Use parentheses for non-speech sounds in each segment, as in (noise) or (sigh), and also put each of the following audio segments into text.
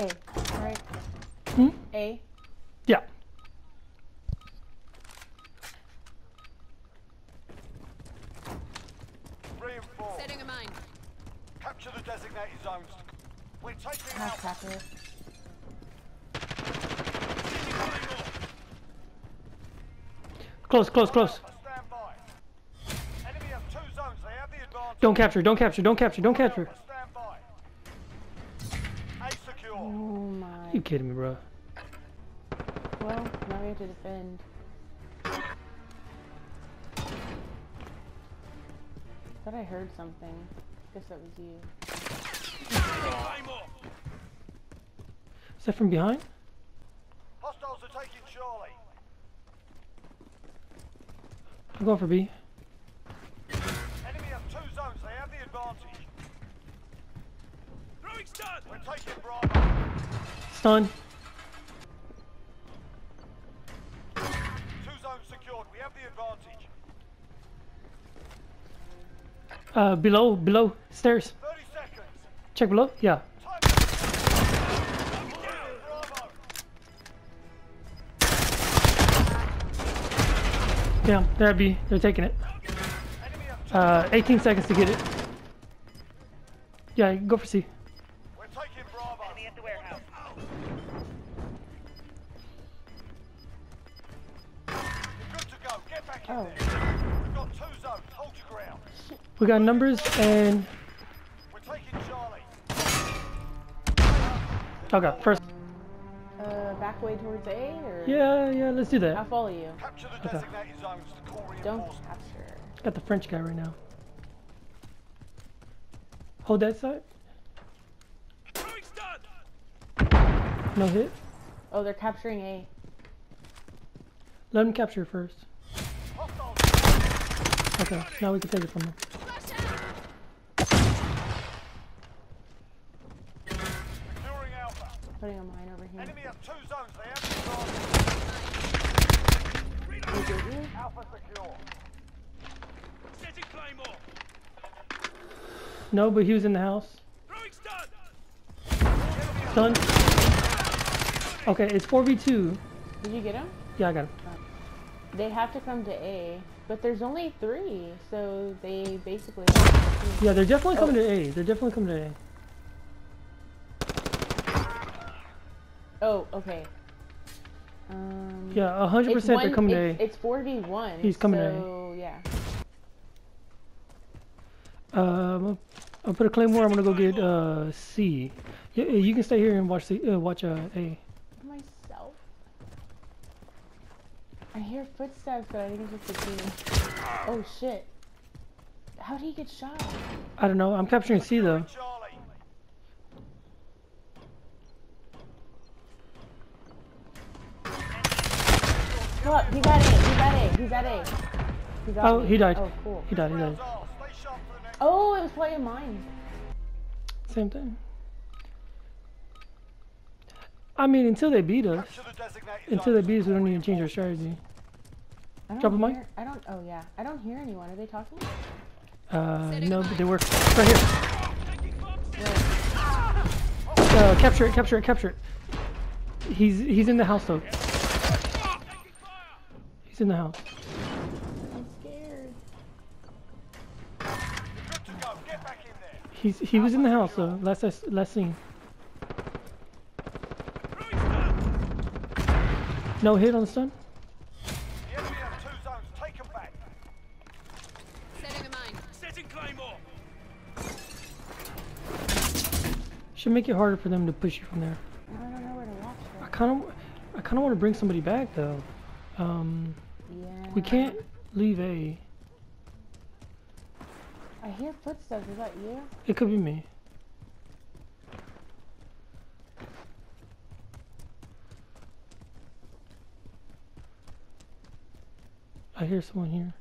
A, right? Hmm? A. Yeah. Reinforce. Setting a mine. Capture the designated zones. We're taking Half out. cracker. Close, close, close. Enemy two zones. They have the. Don't capture, don't capture, don't capture, don't capture. Oh my. You kidding me, bro? Well, now we have to defend. Thought I heard something. Guess that was you. Is that from behind? Hostiles are taking Charlie. I'm going for B. Enemy have two zones. They have the advantage. Throwing stun! We're taking Bravo. Stun. Two zones secured. We have the advantage. Uh, below, below, stairs. 30 seconds. Check below. Yeah. Damn, they're at They're taking it. Enemy have two. Uh, 18 seconds to get it. Yeah, go for C. ground. We got numbers and We're taking Charlie. okay. First. Uh, back way towards A, or? Yeah, yeah. Let's do that. I'll follow you. Capture the Okay. zones to call Don't reinforcements. capture. Got the French guy right now. Hold that side. No hit. Oh, they're capturing A. Let him capture first. Hostiles. Okay. Now we can take it from him. Securing Alpha. Putting a mine over here. Enemy have two zones. They have the advantage. They did you? Alpha secure. Setting Claymore! No, but he was in the house. Throwing stun! Stun. Okay, it's 4v2. Did you get him? Yeah, I got him. They have to come to A, but there's only three, so they basically. Yeah, they're definitely coming to A. They're definitely coming to A. oh, okay. Um, Yeah, 100% they're one- coming to A. It's four v one. He's coming to A. so, yeah. Um, I'll put a claymore. I'm gonna go get uh C. Yeah, you can stay here and watch the uh, watch uh A. I hear footsteps, but I think it's just the team. Oh shit! How did he get shot? I don't know. I'm capturing C though. Look, he's at A. He's at A. He's at A. He got Oh, me. he died. Oh, cool. He died. He died. Stay sharp for the next. Oh, it was playing mine. Same thing. I mean, until they beat us, the until they beat us, we don't need to change our strategy. I don't Drop a mic? I don't. Oh yeah, I don't hear anyone. Are they talking? Uh, Setting no, a but mine. they work right here. Taking bombs Where? Uh, capture it, capture it, capture it. He's he's in the house though. He's in the house. I'm scared. Good to go. Get back in there. He's he was in the house though. Last I- last seen. Throwing stun! No hit on the stun. The enemy have two zones. Take them back. Setting a mine. Setting Claymore! Should make it harder for them to push you from there. I don't know where to watch I kind of I kind of want to bring somebody back though. Um, Yeah. we can't leave A. I hear footsteps. Is that you? It could be me. Hear someone here.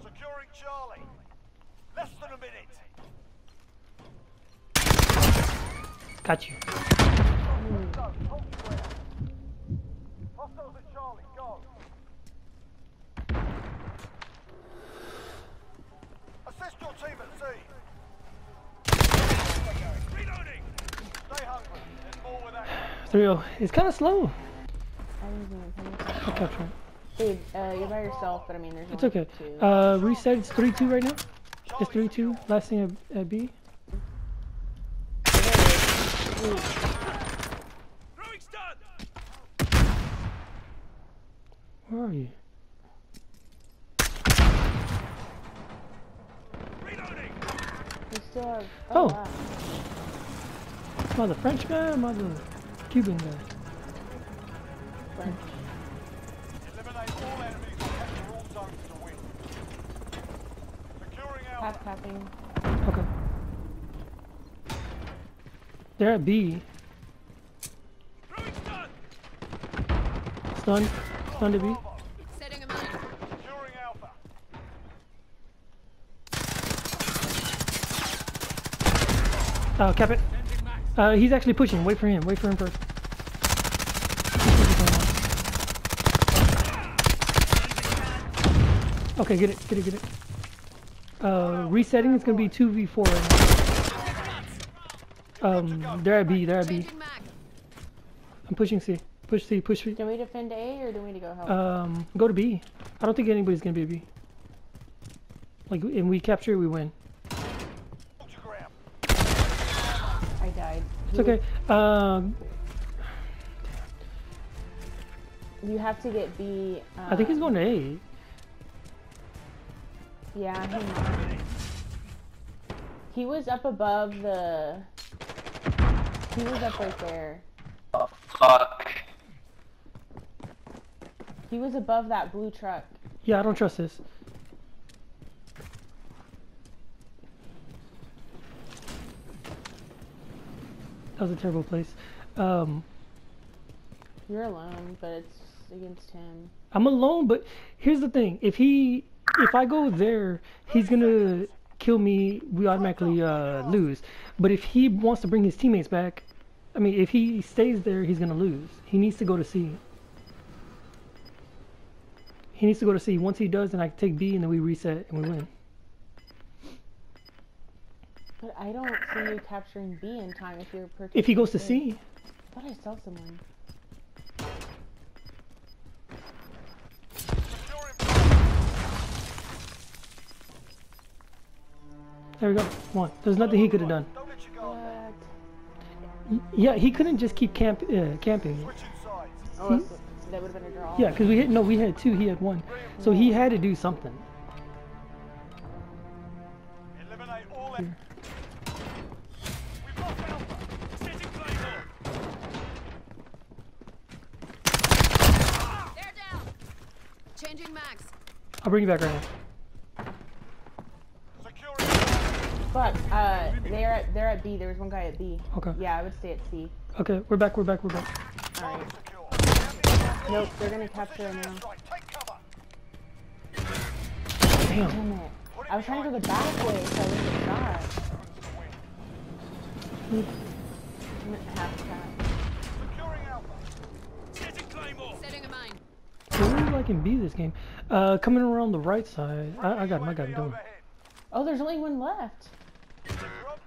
Securing Charlie. Less than a minute. Got you. Go. 3-0. It's kind of slow. I didn't even pay attention. I'll capture it. Dude, uh, you're by yourself, but I mean, there's It's okay. two. Uh, reset. It's 3-2 right now. It's 3-2. Last thing at, at B. Ooh, Throwing stun. Where are you? Still have. Oh. Oh, wow. Am I the French guy? Am I the Cuban guy? French. Eliminate all enemies and capture all zones to win. Securing Alpha. Half capping. Okay. They're at B. Throwing stun. Stun. Stun to B. Setting a. Securing Alpha. Uh, cap it. Uh, he's actually pushing. Wait for him. Wait for him first. Okay, get it, get it, get it. Uh, resetting is gonna be 2v4 right now. Um, they're at B, they're at I'm pushing C. Push C, push C. Do we defend A or do we need to go help? Um, go to B. I don't think anybody's gonna be a B. Like, and we capture it, we win. Hold your ground. I died. It's okay. Um, You have to get B. Um, I think he's going to A. Yeah, he might. He was up above the. He was up right there. Fuck. He was above that blue truck. Yeah, I don't trust this. That was a terrible place. Um, You're alone, but it's against him. I'm alone, but here's the thing: if he, if I go there, he's gonna kill me. We automatically uh, lose. But if he wants to bring his teammates back, I mean, if he stays there, he's gonna lose. He needs to go to C. He needs to go to C. Once he does, then I take B, and then we reset and we win. But I don't see you capturing B in time if you're. If he goes to C. C, I thought I saw someone. There we go. One. There's nothing he could have done. Don't let you go. What? Y- Yeah, he couldn't just keep camp uh, camping. Oh, that would have been a draw. Yeah, because we had no, we had two. He had one, so he had to do something. Eliminate all enemies. We've lost Alpha. Setting claymore. They're down. Changing mags. I'll bring you back right now. Securing Alpha. But uh, they're at they're at B. There was one guy at B. Okay. Yeah, I would stay at C. Okay, we're back. We're back. We're back. All right. Nope, they're gonna capture it now. Strike. Take cover. Damn. Damn it. I was trying to go the back way so I wouldn't get shot. Half cap. Securing Alpha. Setting claymore. Setting a mine. So where do I can be this game? Uh, coming around the right side. I, I got him. I got him. Don't Oh, there's only one left.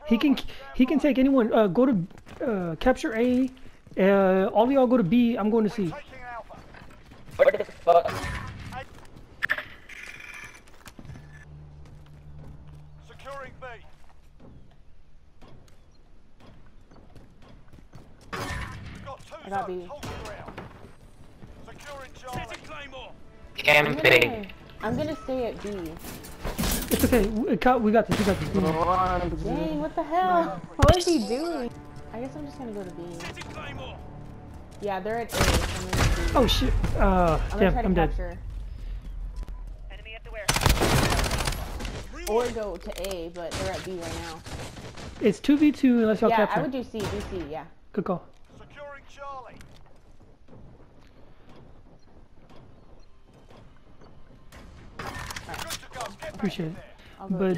He can he can take anyone. Uh, go to uh, capture A. Uh, all of y'all go to B. I'm going to C. Taking Alpha. What the fuck? Securing B. We've got two I got zones. B. Hold your ground. Securing Charlie. Setting claymore. I'm Camping. gonna, I'm gonna stay at B. It's okay. We got, we got this. We got this. Dang, what the hell? (laughs) What is he doing? I guess I'm just gonna go to B. Yeah, they're at A. So I'm gonna go to B. Oh shit. Uh, I'm gonna damn. try to I'm dead. Enemy at the warehouse. Or go to A, but they're at B right now. It's two v two unless y'all Yeah, capture. I would do C, do C, yeah. Good call. Appreciate it. But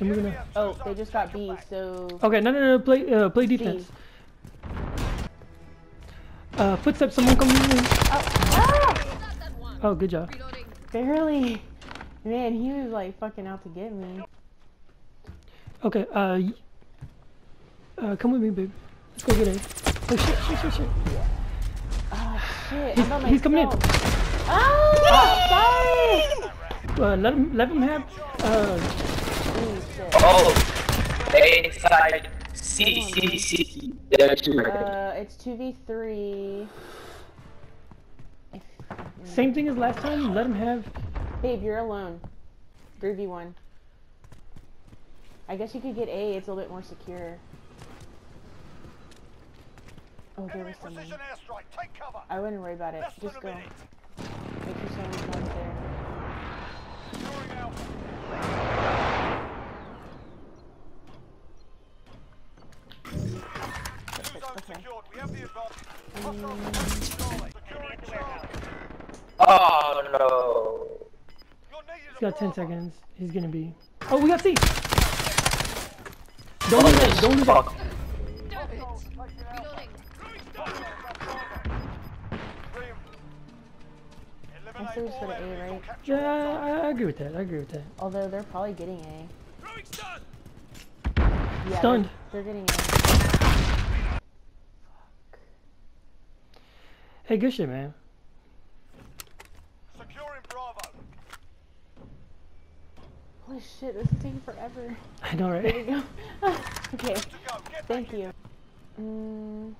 then we're gonna. Oh, they just got B, so Okay, no, no, no. Play, uh, play defense. Uh, footsteps. Someone coming in. Oh, ah! Got that one. Oh, good job. Barely. Man, he was like fucking out to get me. Okay. Uh, uh, come with me, babe. Let's go get A. Oh shit, shit, shit, shit. Oh shit. He's- he's coming in. myself. Ah! Sorry! Uh, let him, let him have. Uh, Oh, inside C, C, C. There are two. Uh, it's 2v3. Same thing as last time. Let him have. babe, you're alone. 3v1. I guess you could get A, it's a little bit more secure. Oh, there was someone. I wouldn't worry about it. Just go. Make sure someone's there. Securing Alpha. Two zones okay. secured. We have the advantage. Hostiles Charlie. Securing Charlie. Oh no. He's got 10 seconds. He's gonna be. Oh, we got C. Don't lose that. Don't lose that. Fuck. Damn it. Taking Alpha. Reloading. Hostiles at Bravo. Reem. I say we just go to A, right? Yeah, I, I agree with that. I agree with that. Although they're probably getting A. Yeah, Stunned. They're, they're getting A. Hey, good shit, man. Securing Bravo. Holy shit, this is taking forever. I know, There we right? go. (laughs) okay, go. Thank you. Mm,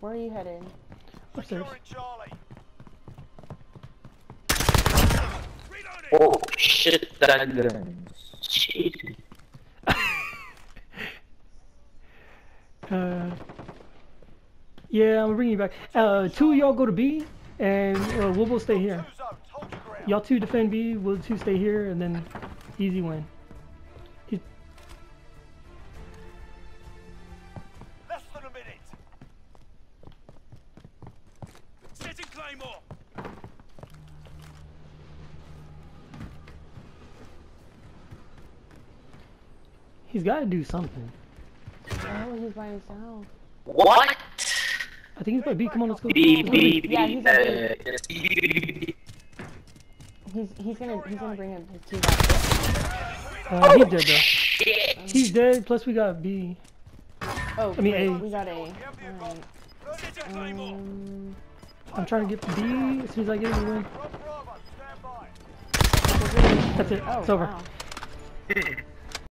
where are you headed? Upstairs. Securing Charlie. Oh shit, that gun. Shit. (laughs) Uh, yeah, I'm gonna bring you back. Uh, two of y'all go to B, and uh, we'll both stay here. Two zones. Hold your ground. Y'all two defend B, we'll two stay here, and then easy win. He- Less than a minute. Setting claymore. He's got to do something. Oh, he's by himself. What? I think he's by B. Come on, let's go. B, B, B, Yeah, he's uh, a yes, B. He's he's gonna he's gonna bring him his team back. Uh, he's dead though. Shit. He's dead. Plus we got B. Oh, I mean, A. we got A. We have the Alright. advantage. Setting claymore. Um, I'm trying to get B. As soon as I get it, we win. From Bravo. Stand by. That's it. oh, It's over. wow. (laughs)